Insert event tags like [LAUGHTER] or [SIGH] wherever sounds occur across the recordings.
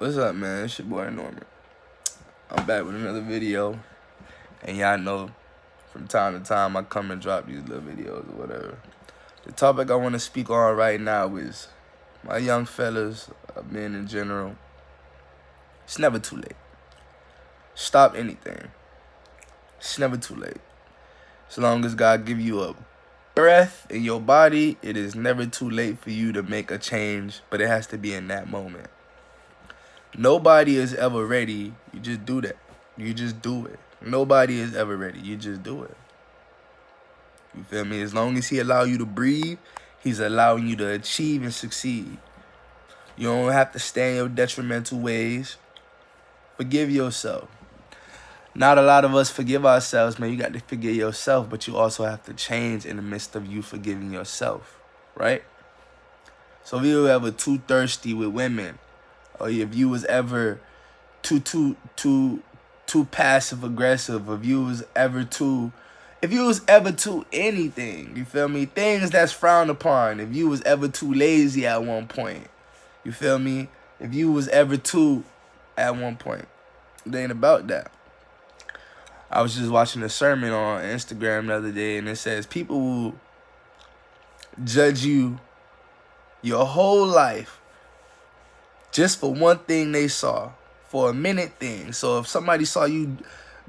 What's up, man? It's your boy Norman. I'm back with another video. And y'all know from time to time I come and drop these little videos or whatever. The topic I want to speak on right now is my young fellas, uh, men in general. It's never too late. Stop anything. It's never too late. As long as God give you a breath in your body, it is never too late for you to make a change, but it has to be in that moment. Nobody is ever ready. You just do that. You just do it. Nobody is ever ready. You just do it. You feel me? As long as he allow you to breathe, he's allowing you to achieve and succeed. You don't have to stay in your detrimental ways. Forgive yourself. Not a lot of us forgive ourselves, man. You got to forgive yourself, but you also have to change in the midst of you forgiving yourself, right? So if you ever too thirsty with women, or if you was ever too too too too passive aggressive, if you was ever too if you was ever too anything, you feel me? Things that's frowned upon. If you was ever too lazy at one point, you feel me? If you was ever too at one point, it ain't about that. I was just watching a sermon on Instagram the other day, and it says people will judge you your whole life just for one thing they saw, for a minute thing. So if somebody saw you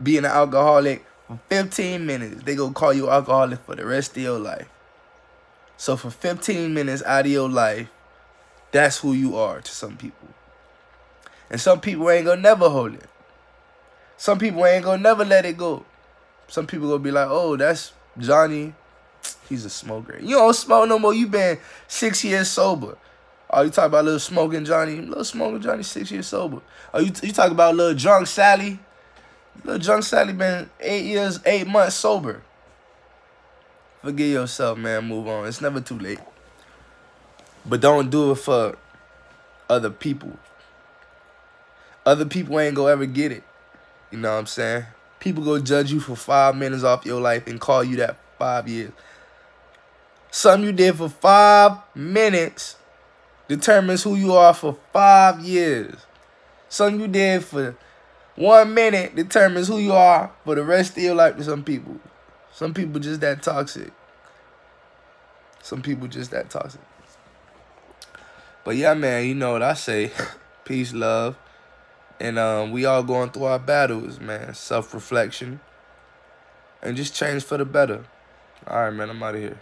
being an alcoholic for 15 minutes, they gonna call you alcoholic for the rest of your life. So for 15 minutes out of your life, that's who you are to some people. And some people ain't gonna never hold it. Some people ain't gonna never let it go. Some people gonna be like, oh, that's Johnny. He's a smoker. You don't smoke no more. You been six years sober. Oh, you talk about little mm. smoking Johnny? Little smoking Johnny, six years sober. Oh, you, you talk about little drunk Sally? Little drunk Sally been eight years, eight months sober. Forgive yourself, man. Move on. It's never too late. But don't do it for other people. Other people ain't gonna ever get it. You know what I'm saying? People go judge you for five minutes off your life and call you that five years. Something you did for five minutes determines who you are for five years. Something you did for one minute determines who you are for the rest of your life to some people. Some people just that toxic. Some people just that toxic. But yeah, man, you know what I say. [LAUGHS] Peace, love. And um, we all going through our battles, man. Self-reflection. And just change for the better. All right, man, I'm out of here.